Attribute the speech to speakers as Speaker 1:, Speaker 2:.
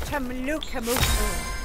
Speaker 1: Autumn Lucamuku.